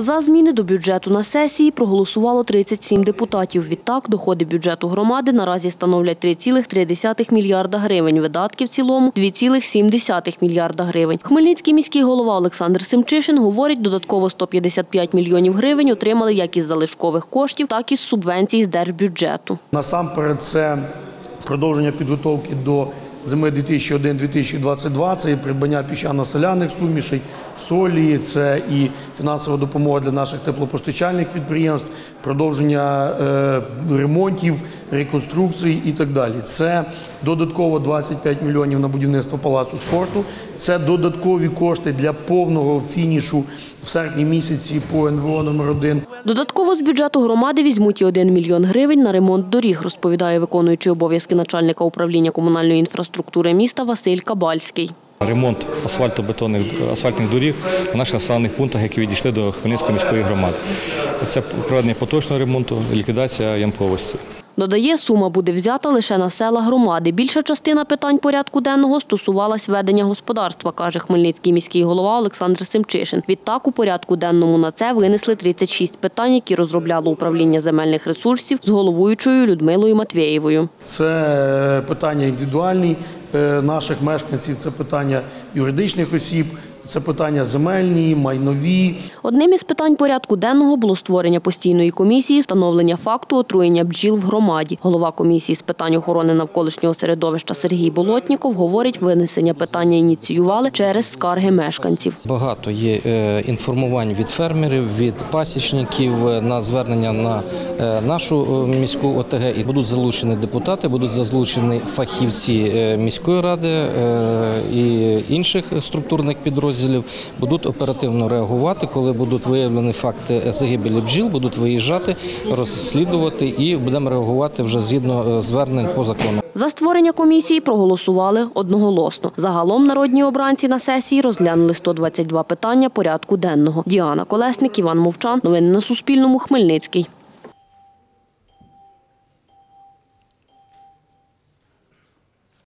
За зміни до бюджету на сесії проголосувало 37 депутатів. Відтак, доходи бюджету громади наразі становлять 3,3 мільярда гривень, видатки в цілому – 2,7 мільярда гривень. Хмельницький міський голова Олександр Семчишин говорить, додатково 155 мільйонів гривень отримали як із залишкових коштів, так і з субвенцій з держбюджету. Насамперед, це продовження підготовки до зими 2001-2022, це і придбання піщано-соляних сумішей, солі, це і фінансова допомога для наших теплопостачальних підприємств, продовження е, ремонтів, реконструкцій і так далі. Це додатково 25 мільйонів на будівництво палацу спорту. Це додаткові кошти для повного фінішу в серпні місяці по НВО номер 1 Додатково з бюджету громади візьмуть і 1 мільйон гривень на ремонт доріг, розповідає виконуючий обов'язки начальника управління комунальної інфраструктури міста Василь Кабальський. Ремонт асфальтобетонних асфальтних доріг в наших населених пунктах, які відійшли до Хмельницької міської громади. Це проведення поточного ремонту, ліквідація ямковості. Додає, сума буде взята лише на села громади. Більша частина питань порядку денного стосувалась ведення господарства, каже Хмельницький міський голова Олександр Семчишин. Відтак у порядку денному на це винесли 36 питань, які розробляло управління земельних ресурсів з головуючою Людмилою Матвєєвою. Це е, питання індивідуальні е, наших мешканців, це питання юридичних осіб, це питання земельні, майнові. Одним із питань порядку денного було створення постійної комісії встановлення факту отруєння бджіл в громаді. Голова комісії з питань охорони навколишнього середовища Сергій Болотніков говорить, винесення питання ініціювали через скарги мешканців. Багато є е, інформувань від фермерів, від пасічників е, на звернення на е, нашу міську ОТГ. І будуть залучені депутати, будуть залучені фахівці міської ради і інших структурних підрозділів. Будуть оперативно реагувати, коли будуть виявлені факти загибелі бджіл, будуть виїжджати, розслідувати і будемо реагувати вже згідно е, звернень по закону. За створення комісії проголосували одноголосно. Загалом народні обранці на сесії розглянули 122 питання порядку денного. Діана Колесник, Іван Мовчан. Новини на Суспільному. Хмельницький.